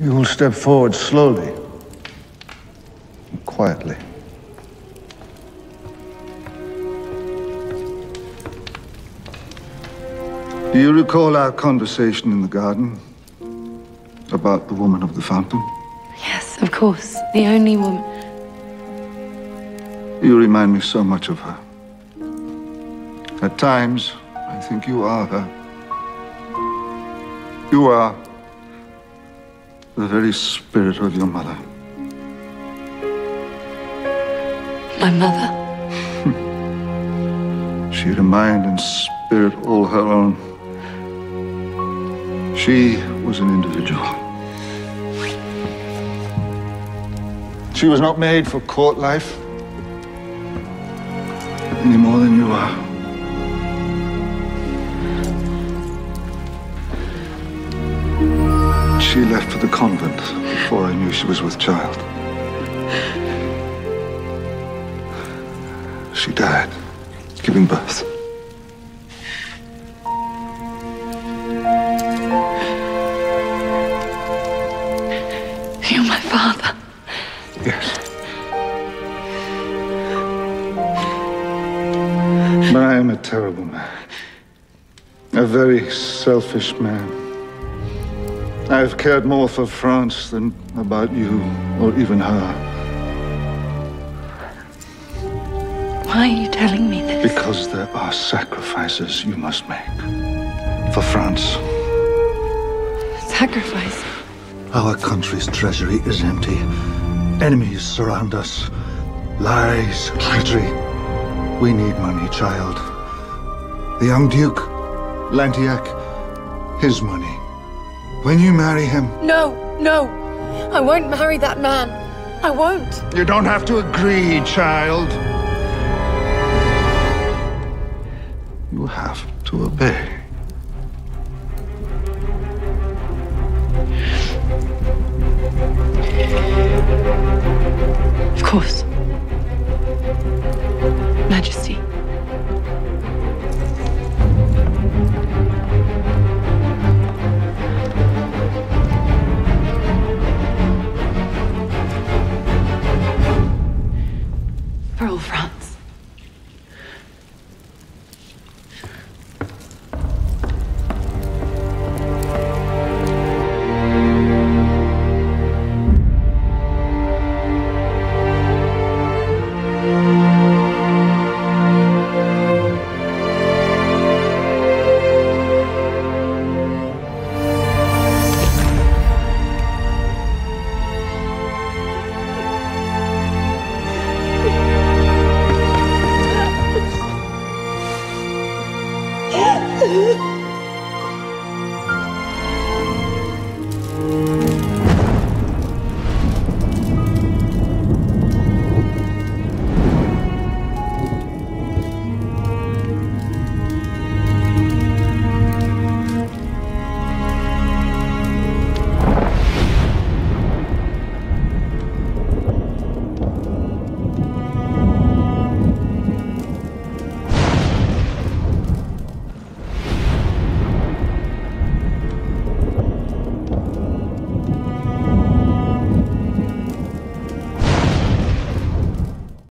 You will step forward slowly and quietly. Do you recall our conversation in the garden about the woman of the fountain? Yes, of course. The only woman. You remind me so much of her. At times, I think you are her. You are the very spirit of your mother. My mother. Hmm. She had a mind and spirit all her own. She was an individual. She was not made for court life any more than you are. She left for the convent before I knew she was with child. She died giving birth. You're my father. Yes. But I am a terrible man. A very selfish man. I have cared more for France than about you or even her. Why are you telling me this? Because there are sacrifices you must make. For France. Sacrifice. Our country's treasury is empty. Enemies surround us. Lies, treachery. We need money, child. The young Duke, Lantillac, his money. When you marry him, No, no. I won't marry that man. I won't. you don't have to agree, child. You have to obey. Of course.